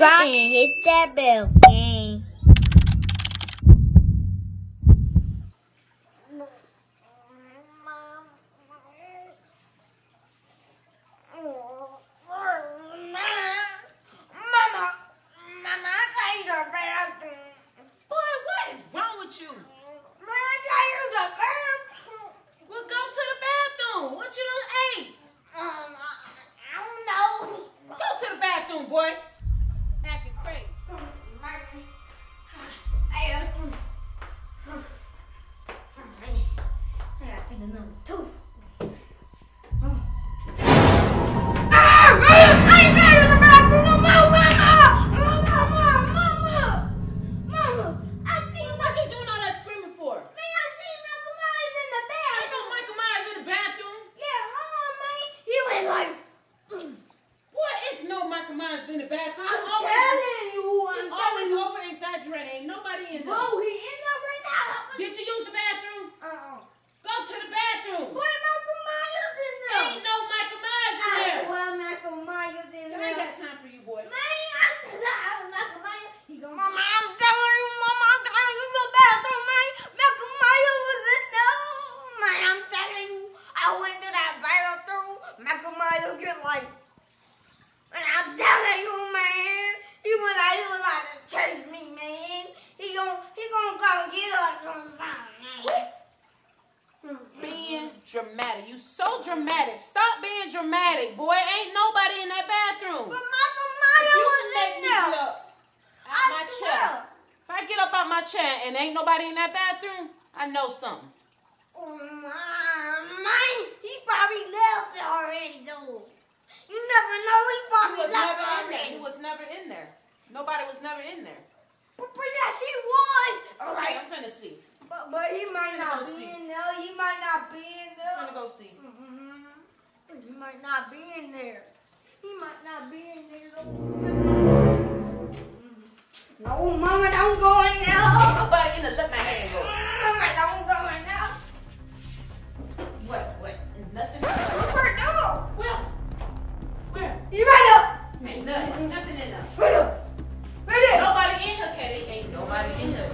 And hit that bell. Michael Myers get like, and I'm telling you, man, he was like, he was like to chase me, man. He gon' he gonna come get us sometime, man. Being dramatic. You so dramatic. Stop being dramatic, boy. Ain't nobody in that bathroom. But Michael Myers was in there. Up out I my swear. chair. If I get up out my chair and ain't nobody in that bathroom, I know something. Oh my mine, he probably left it already, though. You never know. He probably he was left never. In there. He was never in there. Nobody was never in there. But, but yes, he was. All right. Okay, I'm finna see. But, but he might not be see. in there. He might not be in there. I'm gonna go see. Mm -hmm. He might not be in there. He might not be in there. Mm-hmm. No, mama, don't go in there. Nobody gonna let my hand go. nothing. Nothing in there. Nobody in here, Kelly. Ain't nobody in here.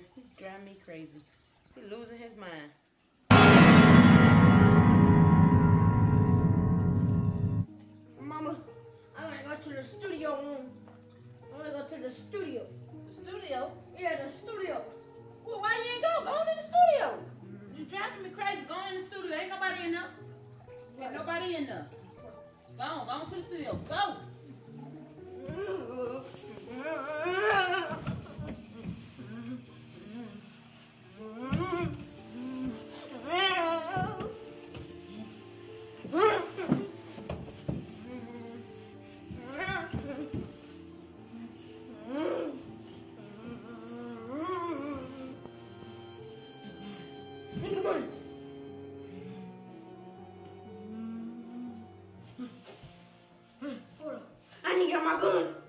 boy. He driving me crazy. He's losing his mind. Mama, I'm gonna go to the studio room. I'm gonna go to the studio. The studio? Yeah, the studio. Well, why you ain't go? Go in the studio. Mm -hmm. You driving me crazy. Go in the studio. Ain't nobody in there. Ain't nobody in there. Go on, go on to the studio. Go. Dragon.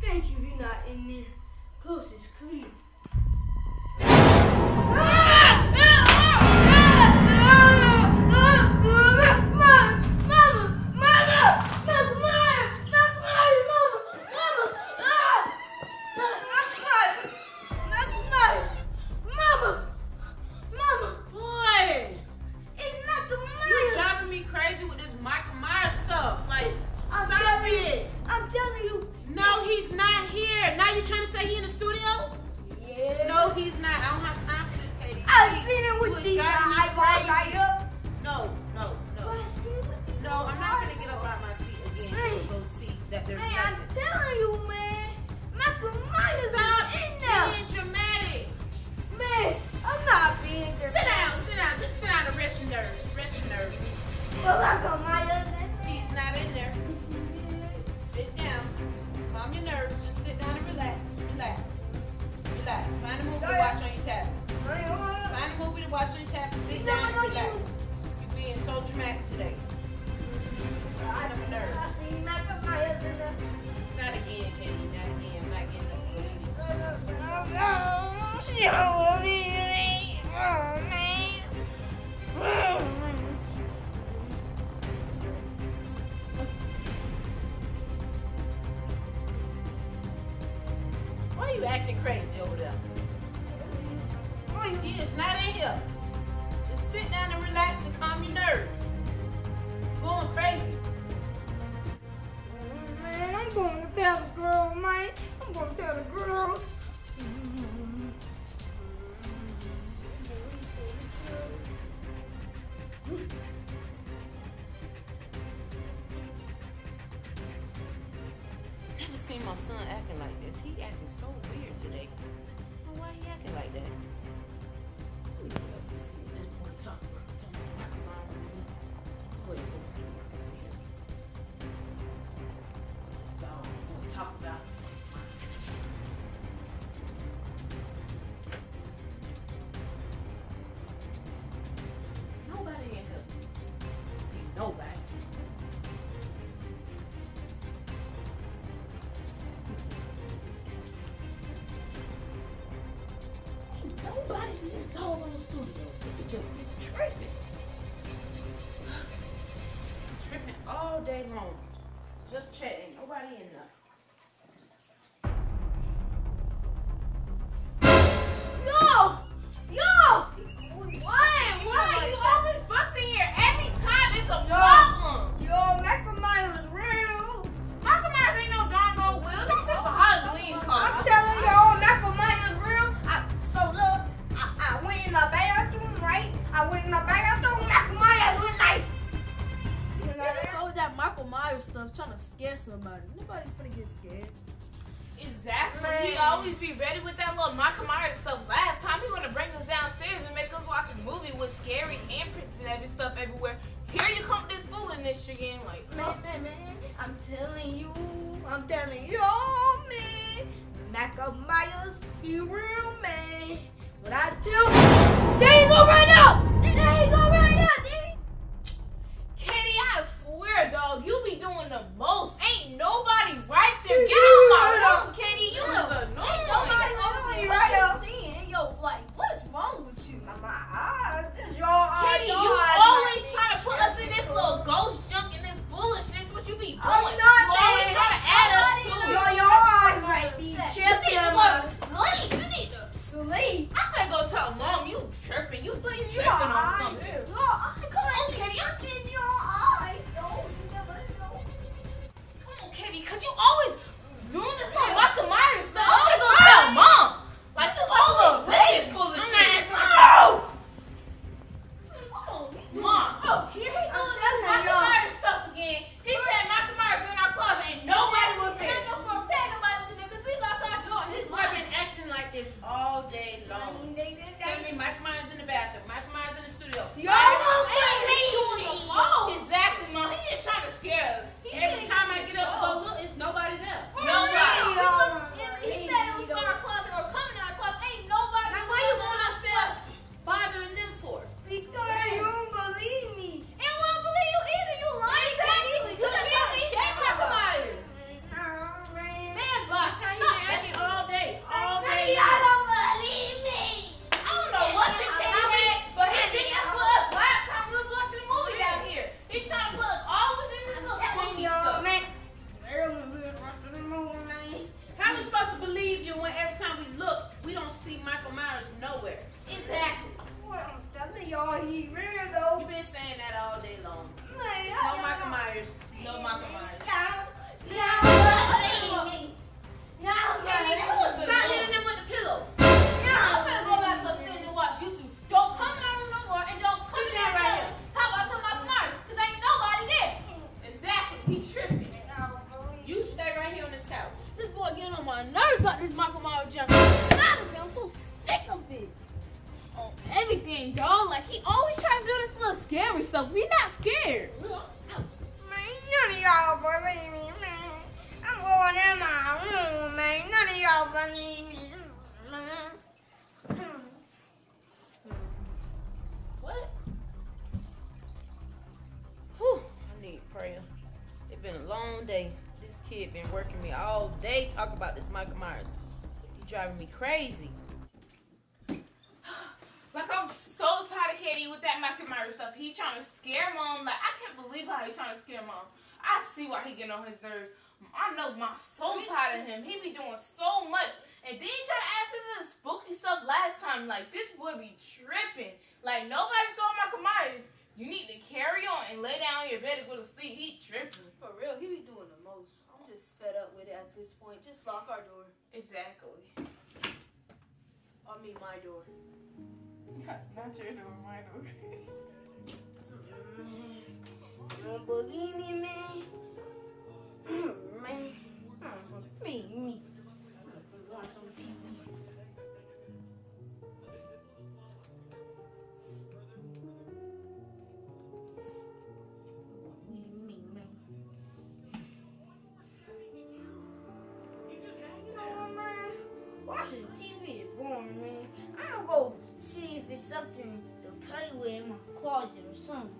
Thank you, Hina, in there. He's not in there. sit down. Calm your nerves. Just sit down and relax. Relax. Relax. Find a movie to watch on your tablet. Find a movie to watch on your tablet. Sit down and relax. You're being so dramatic today. Not again, Not again. You acting crazy over there. He is not in here. Just sit down and relax and calm your nerves. You're going crazy. Man, I'm going to tell the girl, Mike. I'm going to tell the girls. studio. Just be tripping. tripping all day long. Just chatting. Nobody in the. stuff trying to scare somebody. Nobody finna get scared. Exactly. Man. He always be ready with that little Michael stuff. Last time he want to bring us downstairs and make us watch a movie with scary imprints and every stuff everywhere. Here you come, this foolishness again. Like, man, man, man, I'm telling you, I'm telling you, oh, me. Michael Myers, he real man. What I tell you, right now. There right now. Get out of my room, Kenny. You live been working me all day talking about this Michael Myers. You driving me crazy. like I'm so tired of KD with that Michael Myers stuff. He trying to scare mom. Like I can't believe how he trying to scare mom. I see why he getting on his nerves. I know my soul tired of him. He be doing so much. And then you try to ask him the spooky stuff last time. Like this boy be tripping. Like nobody saw my most. I'm just fed up with it at this point. Just lock our door. Exactly. I mean, my door. Not, your door, my door. you don't believe me, man? man, believe me. problema. ou Santos.